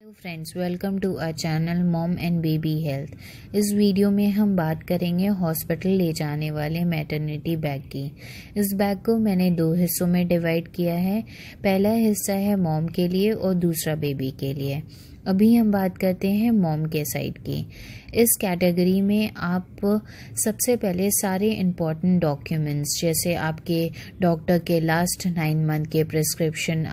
Hello friends welcome to our channel mom and baby health इस video में हम बात करेंगे हॉस्पिटल ले जाने वाले मैटरनिटी बैग की। इस बैग को मैंने दो हिस्सों में डिवाइड किया है। पहला हिस्सा है मॉम के लिए और दूसरा बेबी के लिए। अभी हम बात करते हैं मॉम के साइड की। इस कैटेगरी में आप सबसे पहले सारे इंपॉर्टेंट डॉक्यूमेंट्स जैसे आपके डॉक्टर के लास्ट नाइन मंथ के प्रिस्क्रिप्शन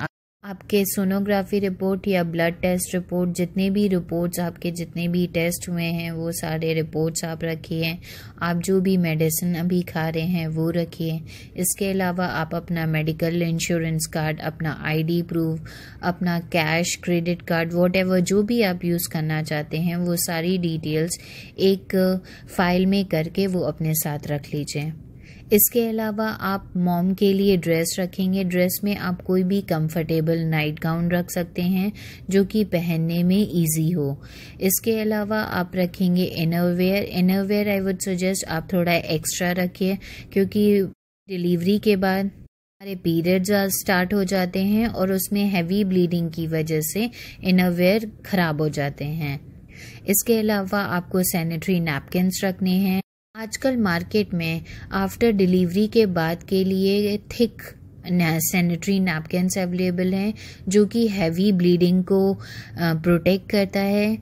आपके सोनोग्राफी रिपोर्ट या ब्लड टेस्ट रिपोर्ट जितने भी रिपोर्ट्स आपके जितने भी टेस्ट हुए हैं, वो सारे रिपोर्ट्स आप रखिए आप जो भी मेडिसिन अभी खा रहे हैं, वो रखिए। इसके अलावा आप अपना मेडिकल इंश्योरेंस कार्ड अपना आईडी प्रूफ अपना कैश क्रेडिट कार्ड वॉट जो भी आप यूज़ करना चाहते हैं, वो सारी डिटेल्स एक फ़ाइल में करके वो अपने साथ रख लीजिए। इसके अलावा आप मॉम के लिए ड्रेस रखेंगे। ड्रेस में आप कोई भी कंफर्टेबल नाइट गाउन रख सकते हैं, जो कि पहनने में इजी हो। इसके अलावा आप रखेंगे innerwear innerwear I would suggest आप थोड़ा एक्स्ट्रा रखिए, क्योंकि डिलीवरी के बाद हमारे पीरियड्स स्टार्ट हो जाते हैं और उसमें हैवी ब्लीडिंग की वजह से इनरवेयर खराब हो जाते हैं। इसके अलावा आपको सैनिटरी नैपकिन्स रखने हैं। आजकल मार्केट में आफ्टर डिलीवरी के बाद के लिए थिक सैनिटरी नैपकिन्स अवेलेबल हैं, जो कि हैवी ब्लीडिंग को प्रोटेक्ट करता है।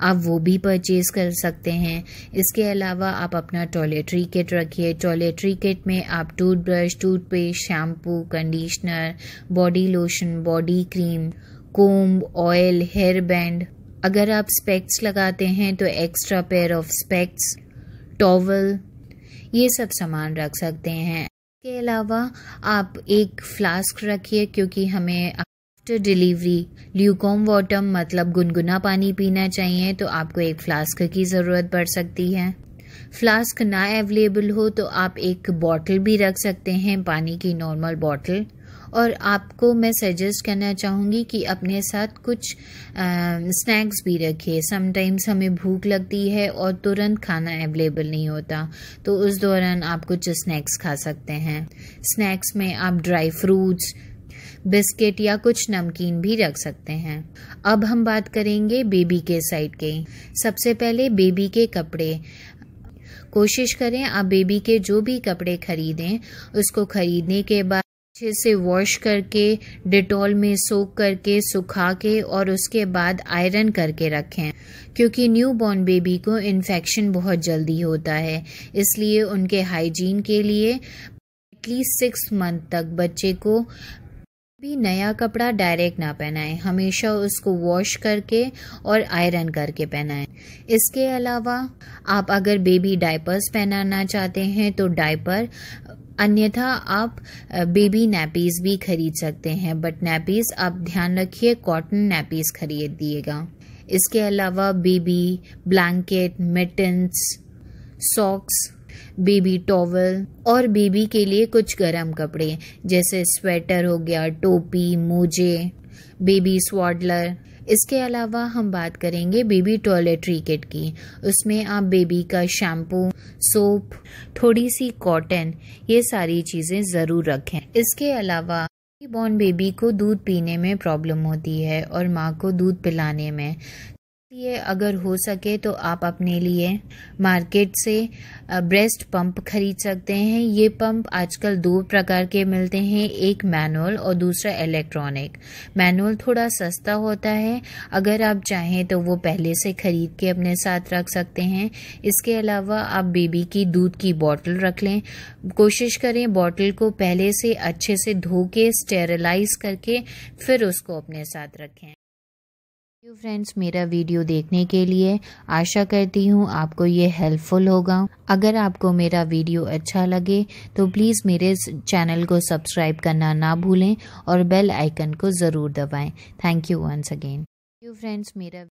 आप वो भी परचेज कर सकते हैं। इसके अलावा आप अपना टॉयलेटरी किट रखिए। टॉयलेटरी किट में आप toothbrush toothpaste shampoo conditioner body lotion body cream comb oil hair band अगर आप स्पेक्स लगाते हैं तो extra pair of specs towel, ये सब सामान रख सकते हैं। इसके अलावा आप एक फ्लास्क रखिए क्योंकि हमें आफ्टर डिलीवरी ल्यूकॉम वाटर मतलब गुनगुना पानी पीना चाहिए तो आपको एक फ्लास्क की ज़रूरत पड़ सकती है। फ्लास्क ना अवेलेबल हो तो आप एक बॉटल भी रख सकते हैं, पानी की नॉर्मल बॉटल और आपको मैं सजेस्ट करना चाहूँगी कि अपने साथ कुछ स्नैक्स भी रखिए। समटाइम्स हमें भूख लगती है और तुरंत खाना अवेलेबल नहीं होता तो उस दौरान आप कुछ स्नैक्स खा सकते हैं। स्नैक्स में आप ड्राई फ्रूट्स बिस्किट या कुछ नमकीन भी रख सकते हैं। अब हम बात करेंगे बेबी के साइड के। सबसे पहले बेबी के कपड़े। कोशिश करें आप बेबी के जो भी कपड़े खरीदें, उसको खरीदने के बाद अच्छे से वॉश करके डिटॉल में सोख करके, सुखा के और उसके बाद आयरन करके रखें। क्योंकि न्यू बॉर्न बेबी को इन्फेक्शन बहुत जल्दी होता है। इसलिए उनके हाइजीन के लिए एटलीस्ट सिक्स मंथ तक बच्चे को भी नया कपड़ा डायरेक्ट ना पहनाएँ, हमेशा उसको वॉश करके और आयरन करके पहनाएँ। इसके अलावा, आप अगर बेबी डायपर्स पहनाना चाहते हैं तो डायपर अन्यथा आप बेबी नैपीज भी खरीद सकते हैं बट नैपीज आप ध्यान रखिए कॉटन नैपीज खरीद दिएगा इसके अलावा baby blanket mittens socks baby towel और बेबी के लिए कुछ गर्म कपड़े, जैसे स्वेटर हो गया, टोपी, मोजे, बेबी स्वाडलर। इसके अलावा हम बात करेंगे बेबी टॉयलेटरी किट की। उसमें आप बेबी का शैम्पू, सोप थोड़ी सी कॉटन, ये सारी चीज़ें ज़रूर रखें। इसके अलावा बॉर्न बेबी को दूध पीने में प्रॉब्लम होती है और माँ को दूध पिलाने में। इसलिए अगर हो सके तो आप अपने लिए मार्केट से ब्रेस्ट पंप खरीद सकते हैं। ये पंप आजकल दो प्रकार के मिलते हैं, एक मैनुअल और दूसरा इलेक्ट्रॉनिक मैनुअल थोड़ा सस्ता होता है, अगर आप चाहें तो वो पहले से खरीद के अपने साथ रख सकते हैं। इसके अलावा आप बेबी की दूध की बॉटल रख लें। कोशिश करें बॉटल को पहले से अच्छे से धो के स्टेरलाइज करके, फिर उसको अपने साथ रखें। यू फ्रेंड्स मेरा वीडियो देखने के लिए। आशा करती हूँ आपको ये हेल्पफुल होगा। अगर आपको मेरा वीडियो अच्छा लगे तो प्लीज़ मेरे चैनल को सब्सक्राइब करना ना भूलें और बेल आइकन को ज़रूर दबाएँ। Thank you once again you friends मेरा